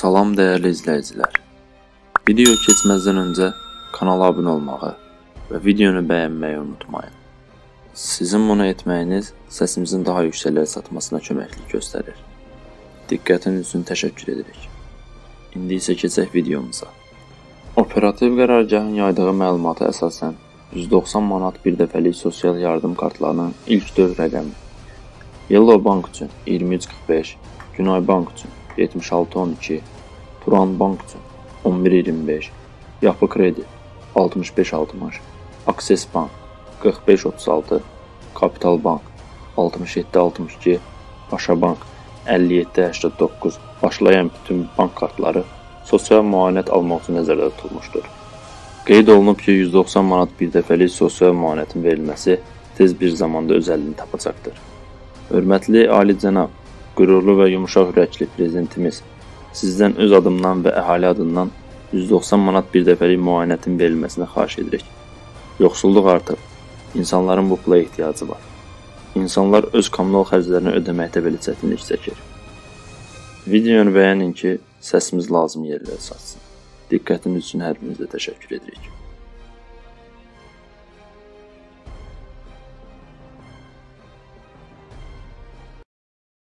Salam dəyərli izləyicilər. Video keçməzdən öncə kanala abunə olmağı və videonu bəyənməyi unutmayın. Sizin bunu etməyiniz səsimizin daha yüksəklərə çatmasına köməklik göstərir. Diqqətiniz üçün təşəkkür edirik. İndi isə keçək videomuza. Operativ qərargahın yaydığı məlumata əsasən 190 manat bir dəfəlik sosial yardım kartlarının ilk 4 rəqəmi Yellow Bank üçün 2345, Günay Bank üçün 7612, Turan Bank üçün 1125, Yapı Kredi 6560, Access Bank 4536, Kapital Bank 6762, Paşa Bank 5789 başlayan bütün bank kartları sosial müayinət almaq üçün nəzərdə tutulmuşdur. Qeyd olunub ki, 190 manat bir dəfəlik sosial müayinətin verilməsi tez bir zamanda öz əlini tapacaqdır. Hörmətli Ali cənab, qürurlu və yumşaq ürəkli prezidentimiz, sizdən öz adımdan və əhali adından 190 manat bir dəfəlik müayinətin verilməsini xahiş edirik. Yoxsulluq artıb. İnsanların bu pula ehtiyacı var. İnsanlar öz kommunal xərclərini ödəməkdə belə çətinlik çəkir. Videonu bəyənin ki, səsimiz lazım yerlərə çatsın. Diqqətiniz üçün hər birinizə təşəkkür edirik.